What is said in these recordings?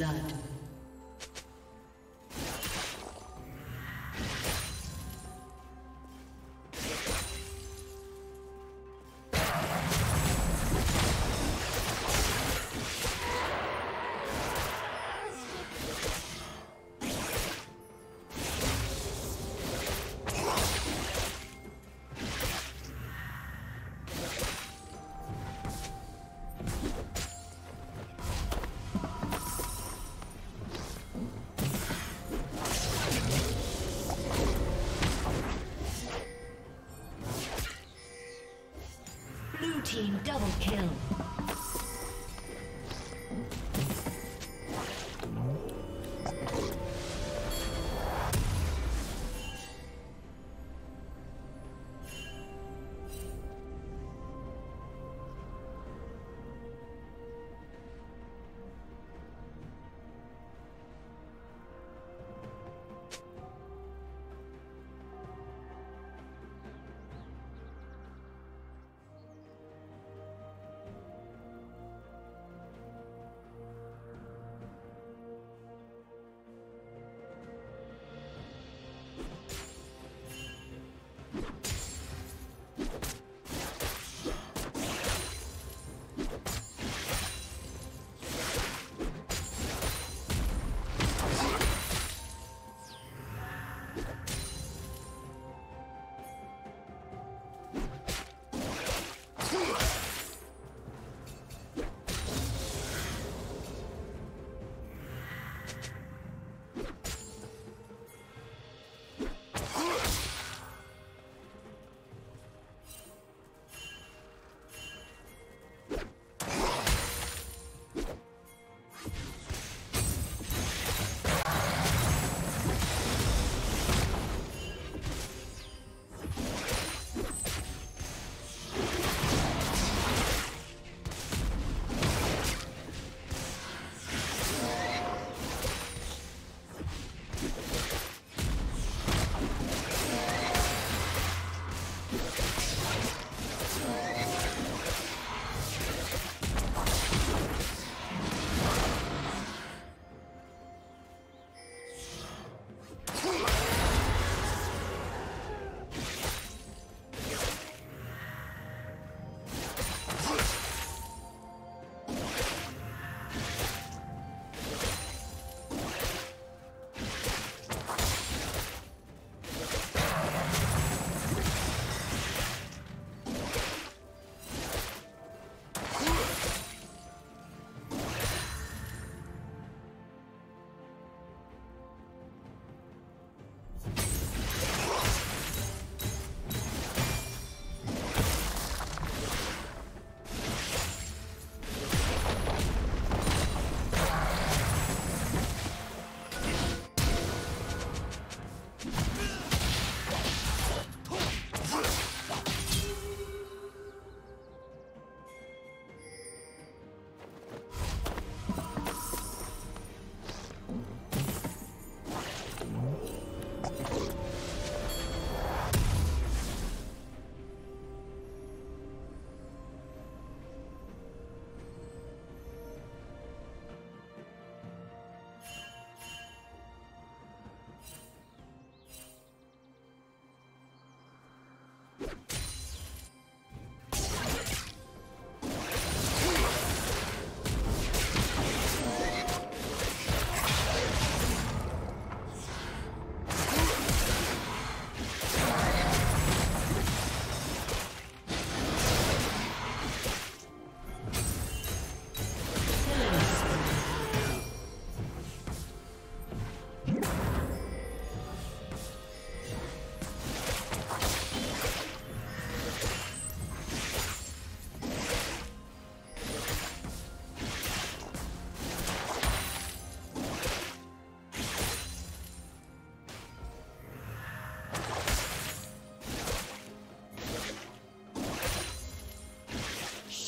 Blood.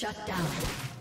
Shut down.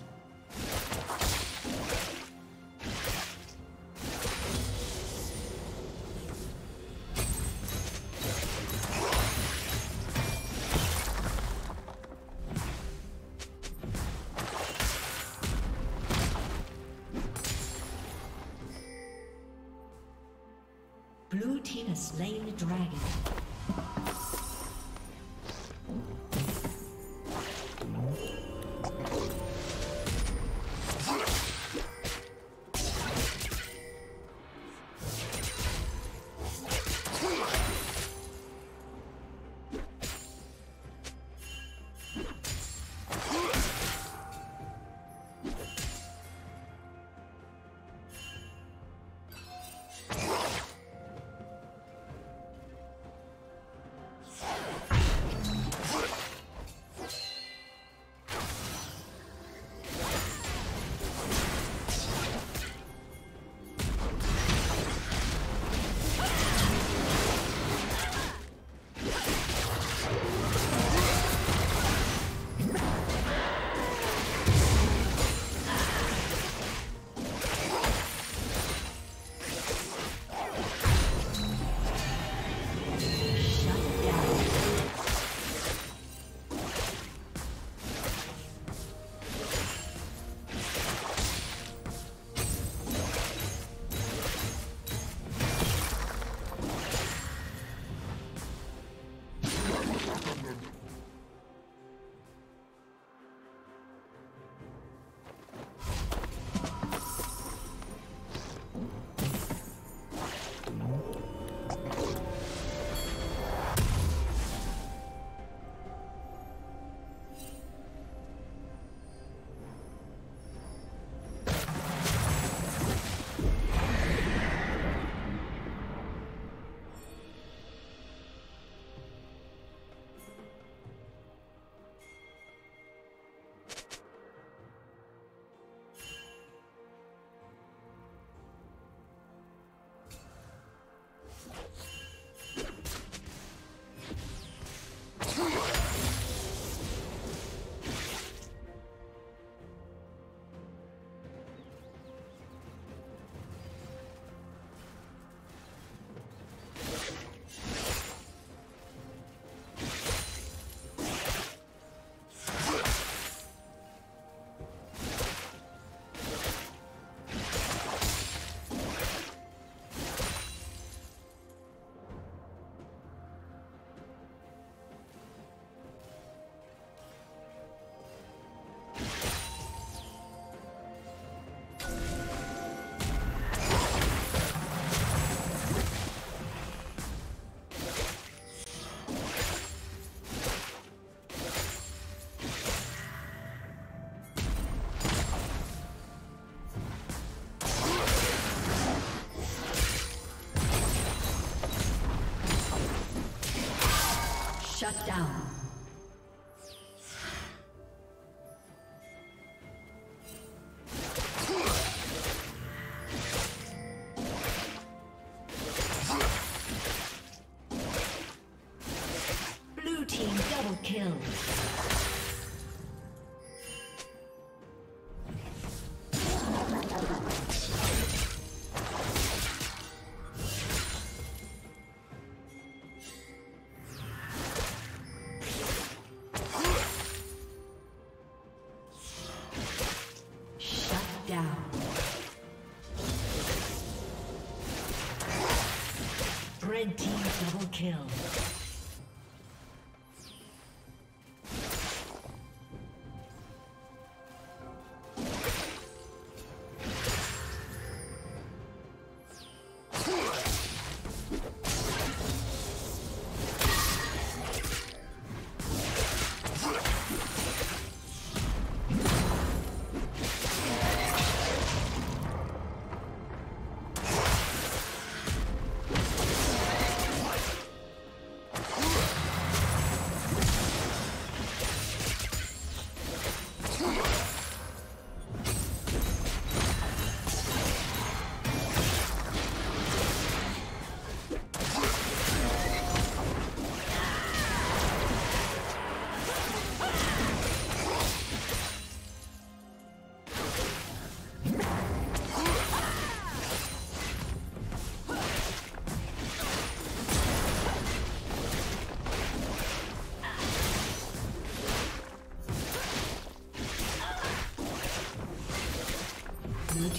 Shut down. Kill.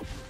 you